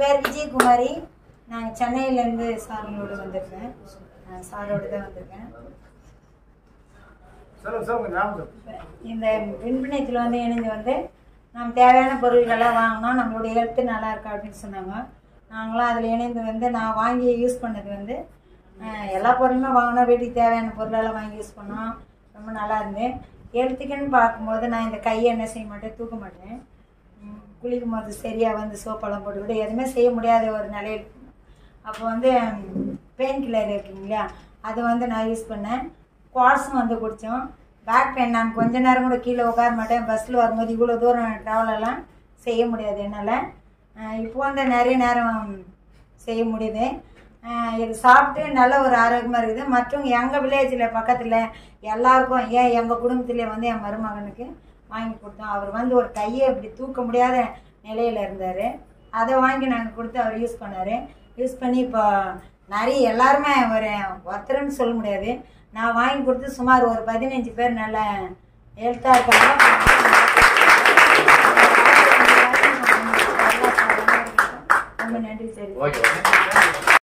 பேர் விஜயகுமாரி. நான் சென்னையிலேருந்து சாரோடு வந்திருக்கேன். சாரோடு தான் வந்திருக்கேன். இந்த விண்பிணையத்தில் வந்து இணைஞ்சு வந்து நம்ம தேவையான பொருள்கள்லாம் வாங்கினோம். நம்மளுடைய ஹெல்த்து நல்லா இருக்கா அப்படின்னு சொன்னாங்க. நாங்களாம் அதில் இணைந்து வந்து நான் வாங்கி யூஸ் பண்ணது வந்து எல்லா பொருளுமே வாங்கினோம். வீட்டுக்கு தேவையான பொருளெல்லாம் வாங்கி யூஸ் பண்ணோம். ரொம்ப நல்லா இருந்து ஹெல்த்துக்குன்னு பார்க்கும்போது நான் இந்த கையை என்ன செய்ய மாட்டேன் தூக்க மாட்டேன். குளிக்கும் போது சரியாக வந்து சோப்பெல்லாம் போட்டுக்கிட்டு எதுவுமே செய்ய முடியாத ஒரு நிலையில் அப்போ வந்து பெயின் கில்லர் இருக்குங்க இல்லையா அது வந்து நான் யூஸ் பண்ணேன். குவாட்ஸும் வந்து குடித்தோம். பேக் பெயின் நான் கொஞ்ச நேரம் கூட கீழே உட்கார மாட்டேன். பஸ்ஸில் வரும்போது இவ்வளோ தூரம் ட்ராவலெல்லாம் செய்ய முடியாது என்னால். இப்போ வந்து நிறைய நேரம் செய்ய முடியுது. இது சாப்பிட்டு நல்ல ஒரு ஆரோக்கியமாக இருக்குது. மற்றவங்க எங்கள் வில்லேஜில் பக்கத்தில் எல்லாருக்கும் ஏன் எங்கள் குடும்பத்திலே வந்து என் மருமகனுக்கு வாங்கி கொடுத்தோம். அவர் வந்து ஒரு கையை இப்படி தூக்க முடியாத நிலையில் இருந்தார். அதை வாங்கி நாங்கள் கொடுத்து அவர் யூஸ் பண்ணார். யூஸ் பண்ணி இப்போ நிறைய எல்லாருமே ஒரு ஒருத்தருன்னு சொல்ல முடியாது. நான் வாங்கி கொடுத்து சுமார் ஒரு பதினஞ்சு பேர் நல்ல ஹெல்த்தாக இருக்காங்க. ரொம்ப நன்றி சரி. Okay okay